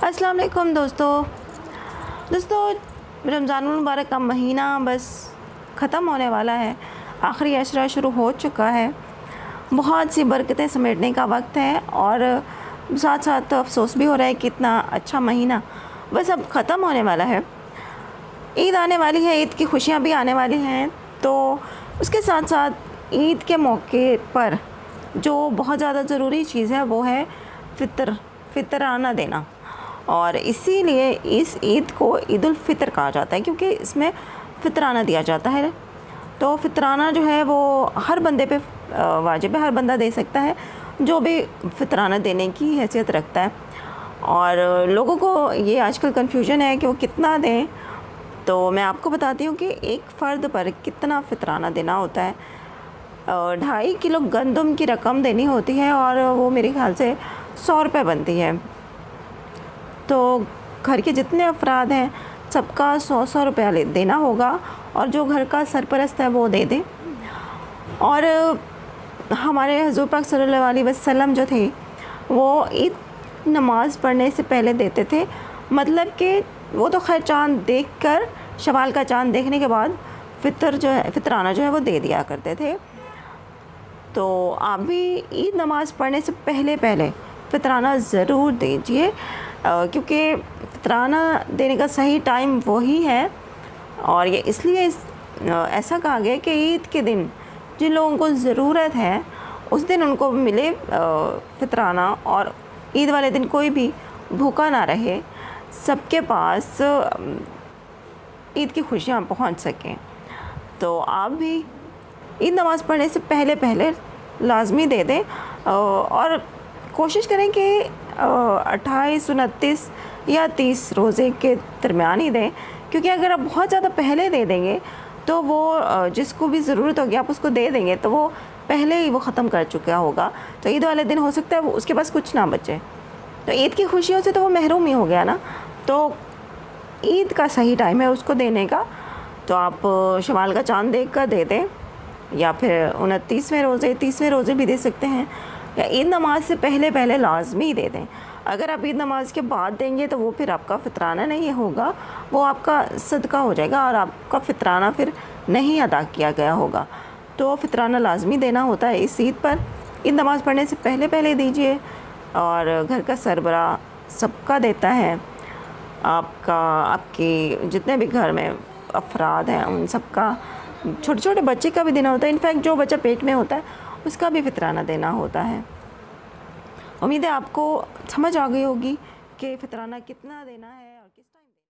अस्सलाम वालेकुम दोस्तों। दोस्तों, रमज़ान मुबारक का महीना बस ख़त्म होने वाला है। आखिरी अशरा शुरू हो चुका है। बहुत सी बरकतें समेटने का वक्त है और साथ साथ तो अफसोस भी हो रहा है कि इतना अच्छा महीना बस अब ख़त्म होने वाला है। ईद आने वाली है, ईद की खुशियाँ भी आने वाली हैं। तो उसके साथ साथ ईद के मौके पर जो बहुत ज़्यादा ज़रूरी चीज़ है वो है फ़ितर, फ़ितराना देना। और इसीलिए इस ईद को ईद फ़ितर कहा जाता है, क्योंकि इसमें फ़ितराना दिया जाता है। तो फ़ितराना जो है, वो हर बंदे पे वाजिब है, हर बंदा दे सकता है, जो भी फ़ितराना देने की हैसियत रखता है। और लोगों को ये आजकल कन्फ्यूज़न है कि वो कितना दें। तो मैं आपको बताती हूँ कि एक फ़र्द पर कितना फ़ितराना देना होता है। ढाई किलो गंदम की रकम देनी होती है और वो मेरे ख्याल से सौ रुपये बनती है। तो घर के जितने अफराद हैं, सबका सौ सौ रुपया ले, देना होगा और जो घर का सरपरस्त है, वो दे दे। और हमारे हजूर पाक सल्लल्लाहु वसल्लम जो थे, वो ईद नमाज़ पढ़ने से पहले देते थे। मतलब कि वो तो खैर चाँद देख कर शवाल का चाँद देखने के बाद फ़ितर जो है, फ़ितराना जो है, वो दे दिया करते थे। तो आप भी ईद नमाज़ पढ़ने से पहले पहले फ़ितराना ज़रूर दीजिए। क्योंकि फ़ितराना देने का सही टाइम वही है। और ये इसलिए इस, ऐसा कहा गया कि ईद के दिन जिन लोगों को ज़रूरत है उस दिन उनको मिले फ़ितराना और ईद वाले दिन कोई भी भूखा ना रहे सबके पास ईद की खुशियाँ पहुँच सकें। तो आप भी ईद नमाज़ पढ़ने से पहले पहले लाजमी दे दें और कोशिश करें कि अट्ठाईस उनतीस या तीस रोज़े के दरमियान ही दें, क्योंकि अगर आप बहुत ज़्यादा पहले दे देंगे तो वो जिसको भी ज़रूरत होगी, आप उसको दे देंगे तो वो पहले ही वो ख़त्म कर चुका होगा। तो ईद वाले दिन हो सकता है उसके पास कुछ ना बचे। तो ईद की खुशियों से तो वो महरूम ही हो गया ना? तो ईद का सही टाइम है उसको देने का। तो आप शमाल का चाँद देख कर दे दें, या फिर उनतीसवें रोज़े, तीसवें रोज़े भी दे सकते हैं। या ईद नमाज़ से पहले पहले लाजमी दे दें। अगर आप ईद नमाज़ के बाद देंगे तो वो फिर आपका फ़ितराना नहीं होगा, वो आपका सदका हो जाएगा और आपका फ़ितराना फिर नहीं अदा किया गया होगा। तो फ़ितराना लाजमी देना होता है इस ईद पर। ईद नमाज़ पढ़ने से पहले पहले दीजिए और घर का सरबरा सबका देता है। आपका, आपके जितने भी घर में अफराद हैं, उन सबका छोटे छोटे बच्चे का भी देना होता है। इनफैक्ट जो बच्चा पेट में होता है उसका भी फितराना देना होता है। उम्मीद है आपको समझ आ गई होगी कि फितराना कितना देना है।